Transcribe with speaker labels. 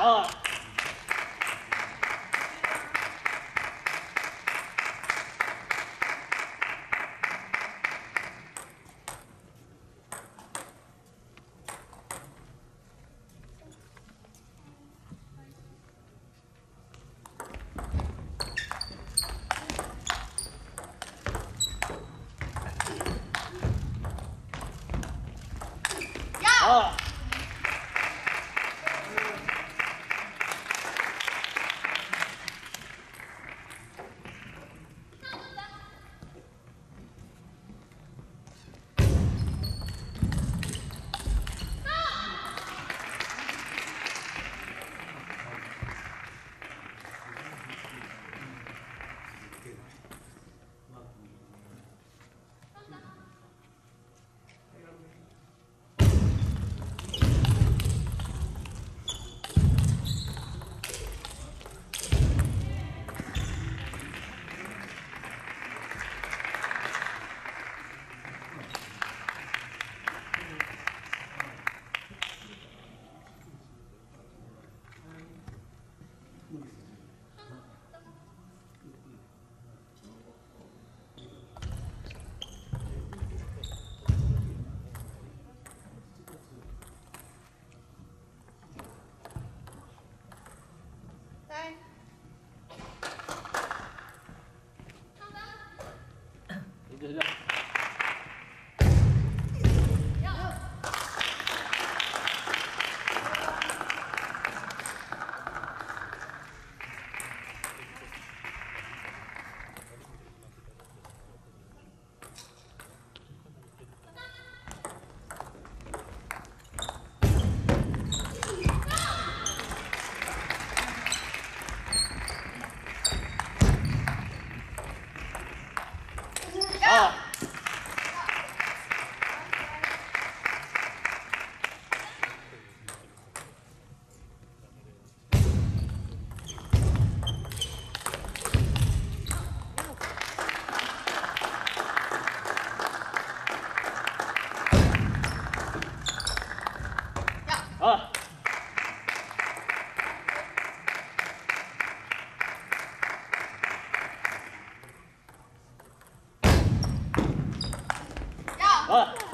Speaker 1: 啊。二。